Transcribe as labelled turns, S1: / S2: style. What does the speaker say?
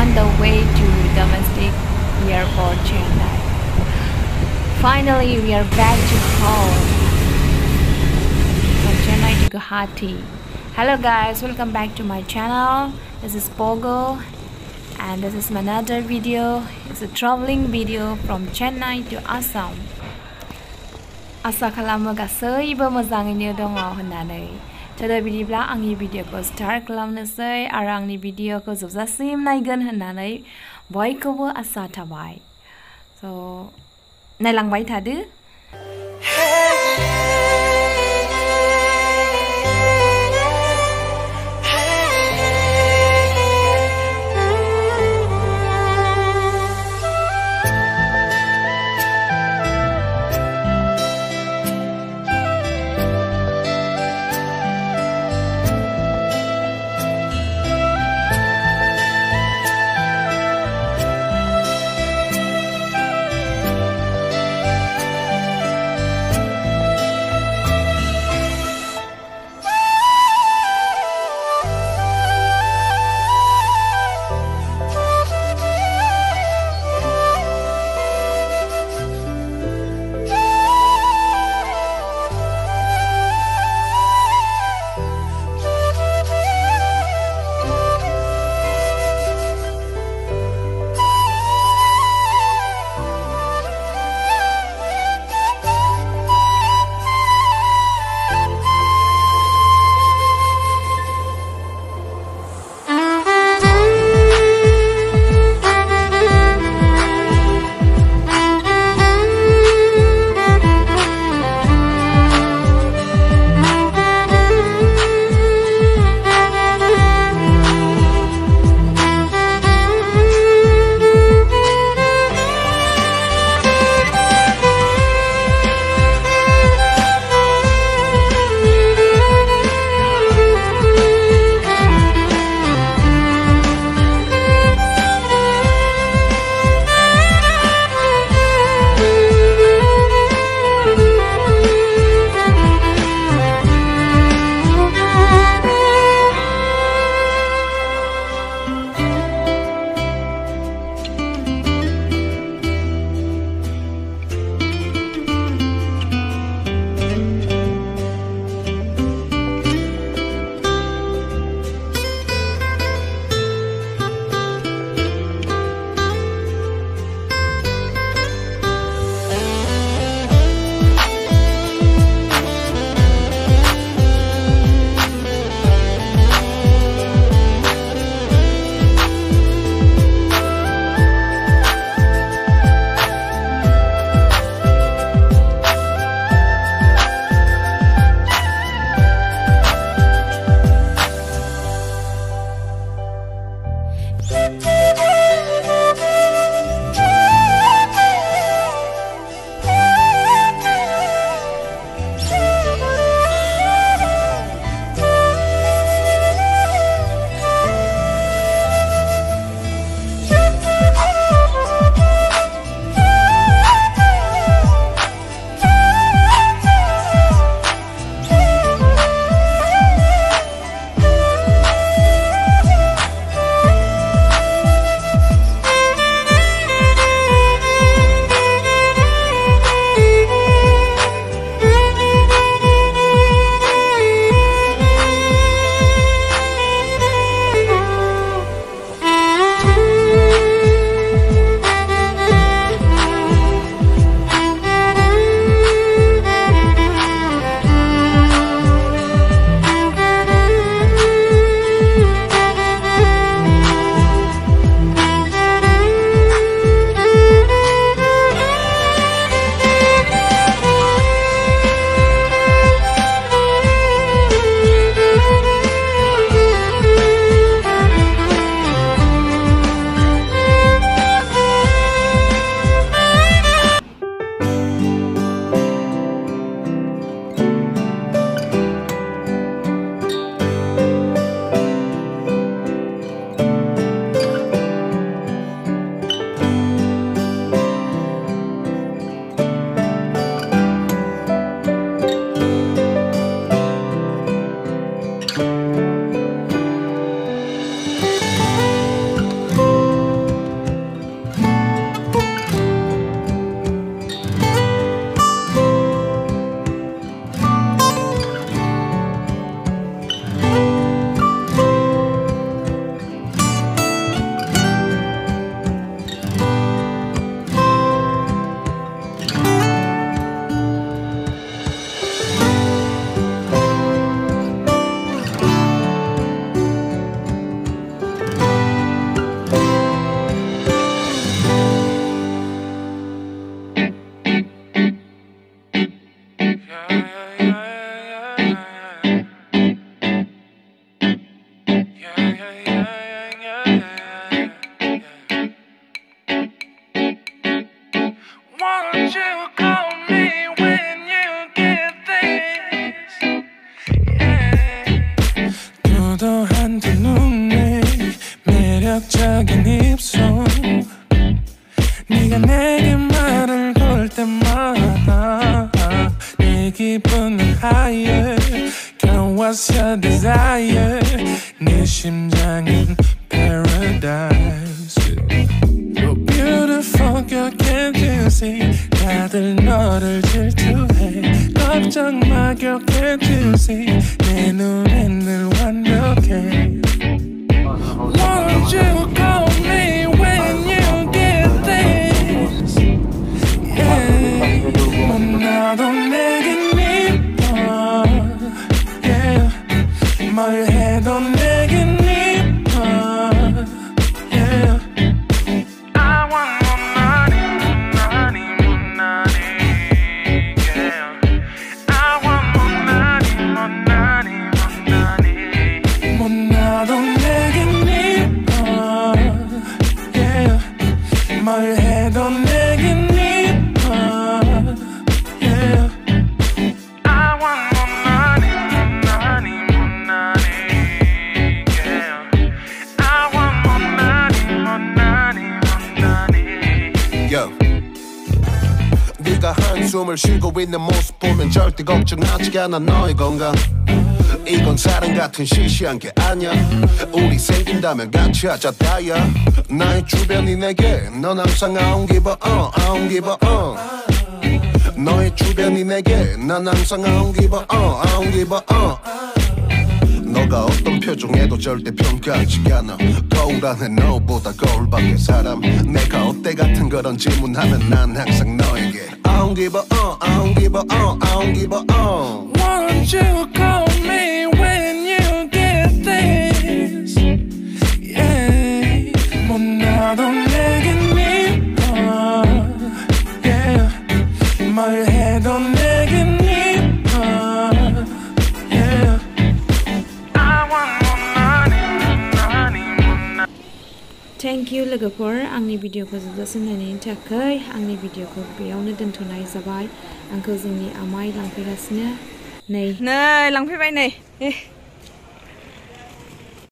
S1: on the way to domestic airport Chennai. Finally, we are back to home from Chennai to Guwahati. Hello guys, welcome back to my channel. This is Pogo and this is another video. It's a traveling video from Chennai to Assam. आसा खालामो गासैबो मोजाङैनो दङ होननानै tada bidiब्ला आंनि भिडिअखौ स्टार्ट खालामनोसै आरो आंनि भिडिअखौ जोबजासिम नायगोन होननानै बयखौबो आसा थाबाय स' नायलांबाय थादो
S2: Won't you call me when you get this? Yeah. 도도한 두 눈에 매력적인 입술 네가 내게 말을 걸 때마다 내 기분은 higher Girl what's your desire 내 심장은 paradise beautiful girl can't you see 다들 너를 질투해 걱정 마 girl can't you see 내 눈엔 늘 완벽해 Won't you call me when you get this yeah. 뭐 나도
S3: 숨을 쉬고 있는 모습 보면 절대 걱정하지 않아. 너의 건강. 이건 사랑 같은 시시한 게 아니야. 우리 생긴다면 같이 하자 다야 나의 주변이 내게 넌 항상 I don't give a. 너의 주변이 내게 난 항상 I don't give a. 너가 어떤 표정에도 절대 평가하지 않아. 거울 안에 너보다 거울 밖의 사람. 내가 어때 같은 그런 질문하면 난 항상 너에게 don't give a uh, I don't give a uh, I don't give a uh.
S2: Won't you call me
S1: Thank you लोगोफोर आंनि भिडिअखौ जोबजासिम नायनायनि थाखाय आंनि भिडिअखौ बेयावनो दोनथ'नाय जाबाय आंखौ जोंनि आमाइ लांफैगासिनो नै
S4: नै लांफैबाय नै ए